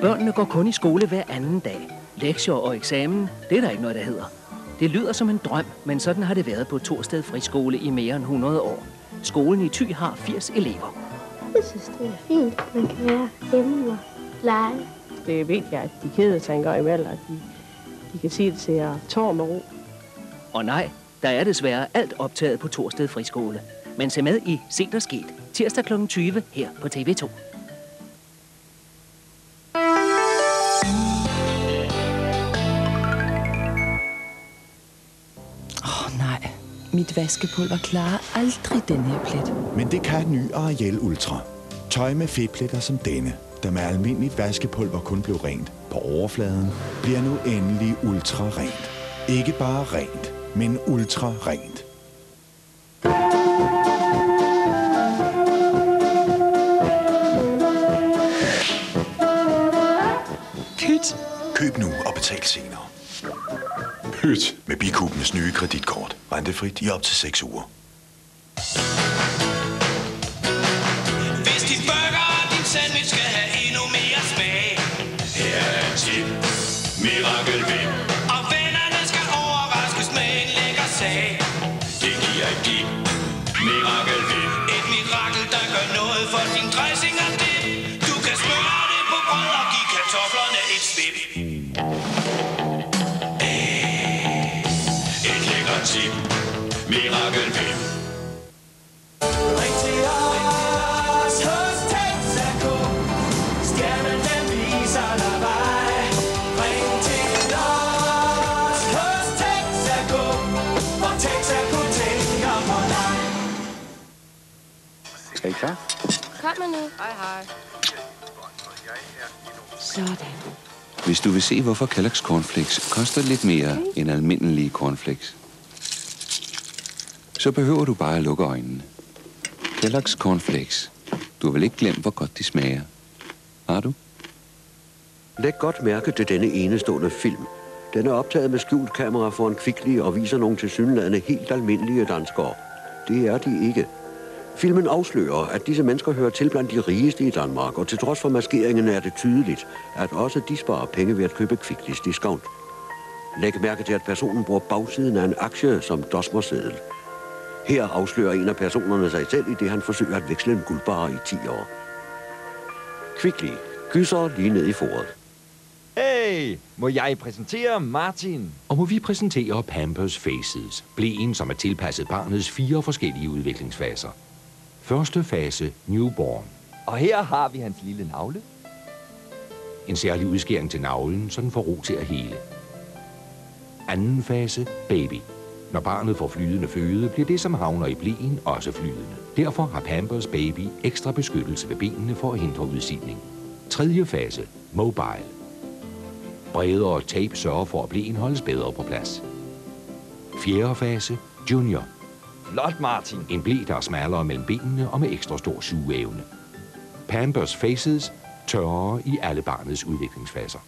Børnene går kun i skole hver anden dag. Lektier og eksamen, det er der ikke noget, der hedder. Det lyder som en drøm, men sådan har det været på Torsted Friskole i mere end 100 år. Skolen i Thy har 80 elever. Jeg synes, det er fint, man kan være hjemme og lege. Det er vigtigt, at de keder sig en gang imellem, at de, de kan sige det til at tår med ro. Og nej, der er desværre alt optaget på Torsted Friskole. Men se med i Se der sket, tirsdag kl. 20 her på TV2. Mit vaskepulver klarer aldrig den her plet. Men det kan ny Ariel Ultra. Tøj med fedtpletter som denne, der med almindeligt vaskepulver kun blev rent på overfladen, bliver nu endelig ultra rent. Ikke bare rent, men ultra rent. Pyt. Køb nu og betal senere. Pyt. Med Bikubens nye kreditkort. Rentefrit i op til 6 uger. Hvis din burger og din sandwich skal have endnu mere smag. Her er en tip. Mirakel Whip. Og vennerne skal overraskes med en lækker sag. Det giver et dip. Mirakel Whip. Et mirakel, der gør noget for din dressing og Tip. Mirakel Whip. Ring til os hos Texaco. Stjernen den viser dig vej. Ring til os hos Texaco. For Texaco tænker på dig. Er I klar? Kom med nu. Sådan. Hvis du vil se, hvorfor Kellogg's Cornflakes koster lidt mere end almindelige cornflakes, så behøver du bare at lukke øjnene. Kellogg's Cornflakes. Du har vel ikke glemt, hvor godt de smager. Har du? Læg godt mærke til denne enestående film. Den er optaget med skjult kamera foran kviklige og viser nogle tilsyneladende helt almindelige danskere. Det er de ikke. Filmen afslører, at disse mennesker hører til blandt de rigeste i Danmark, og til trods for maskeringen er det tydeligt, at også de sparer penge ved at købe kviklis discount. Læg mærke til, at personen bruger bagsiden af en aktie som dosmerseddel. Her afslører en af personerne sig selv, i det han forsøger at veksle en guldbar i 10 år. Kvickly kysser lige ned i foret. Hey, må jeg præsentere Martin? Og må vi præsentere Pampers Faces, blæen, som er tilpasset barnets fire forskellige udviklingsfaser. Første fase, newborn. Og her har vi hans lille navle. En særlig udskæring til navlen, så den får ro til at hele. Anden fase, baby. Når barnet får flydende føde, bliver det, som havner i blæen, også flydende. Derfor har Pampers Baby ekstra beskyttelse ved benene for at hindre udsidning. Tredje fase, mobile. Bredere tape sørger for, at blæen holdes bedre på plads. Fjerde fase, junior. Flot, Martin. En blæ, der er smallere mellem benene og med ekstra stor sugeevne. Pampers Faces tørre i alle barnets udviklingsfaser.